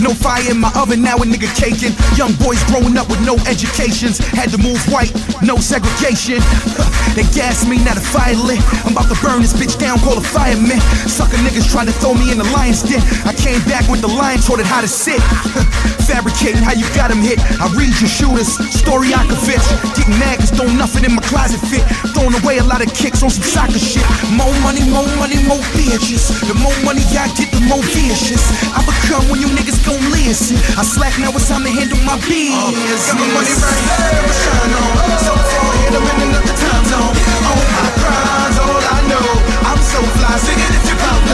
No fire in my oven, now a nigga caking. Young boys growing up with no educations. Had to move white, no segregation. they gas me, now the fire lit. I'm about to burn this bitch down, call a fireman. Sucker niggas trying to throw me in the lion's den. I came back with the lion, taught it how to sit. Fabricating how you got him hit. I read your shooters, story Stojakovic. Getting mad cause nothing in my closet fit. Throwing away a lot of kicks on some soccer shit. More money, more money, more bitches. The more money I get, the more vicious. I become come when you niggas I slack now, it's time to handle my business. Got my money right here, I'ma shine on. So far I'm in another time zone. On my crimes, all I know. I'm so fly, sing it if you pop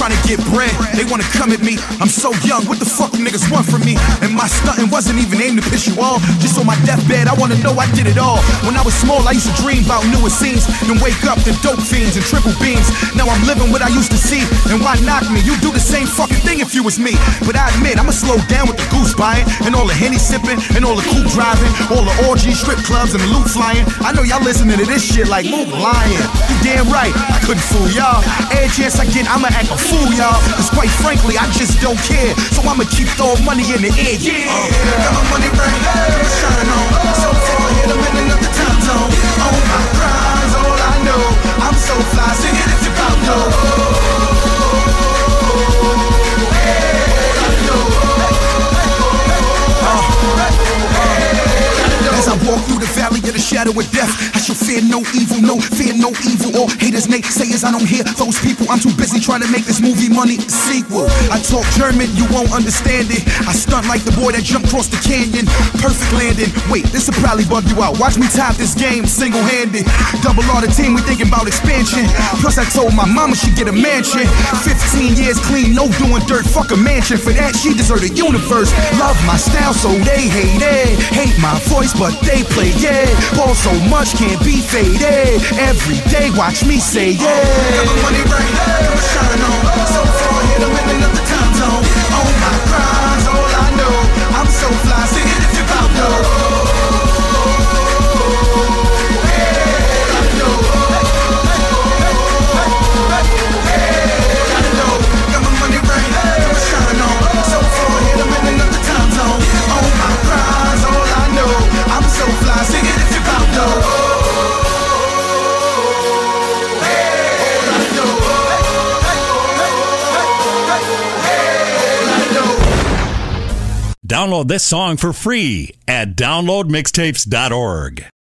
trying to get bread. They wanna come at me. I'm so young, what the fuck you niggas want from me? And my stunting wasn't even aimed to piss you off. Just on my deathbed, I wanna know I did it all. When I was small, I used to dream about newer scenes. Then wake up to dope fiends and triple beams. Now I'm living what I used to see. And why knock me? You do the same fucking thing if you was me. But I admit, I'ma slow down with the goose buying. And all the henny sipping. And all the coupe driving. All the orgies, strip clubs, and the loot flying. I know y'all listening to this shit like move lying. You damn right, I couldn't fool y'all. Every chance I get, I'ma act a fool, y'all. Cause quite frankly, I just don't care. So I'ma keep throwing money in the air, yeah. Got my money right here, shine on. I walk through the valley of the shadow of death, I shall fear no evil, no fear no evil. Or haters, naysayers, I don't hear those people. I'm too busy trying to make this movie money sequel. I talk German, you won't understand it. I stunt like the boy that jumped across the canyon. Perfect landing. Wait, this'll probably bug you out. Watch me top this game single handed. Double R the team, we thinking about expansion. Plus, I told my mama she get a mansion. 15 years clean, no doing dirt. Fuck a mansion. For that, she deserve a universe. Love my style, so they hate it. Hate my voice, but they play, yeah. Ball so much can't be faded. Every day, watch me say, yeah. Got my money right here, I'ma shine on. So Download this song for free at downloadmixtapes.org.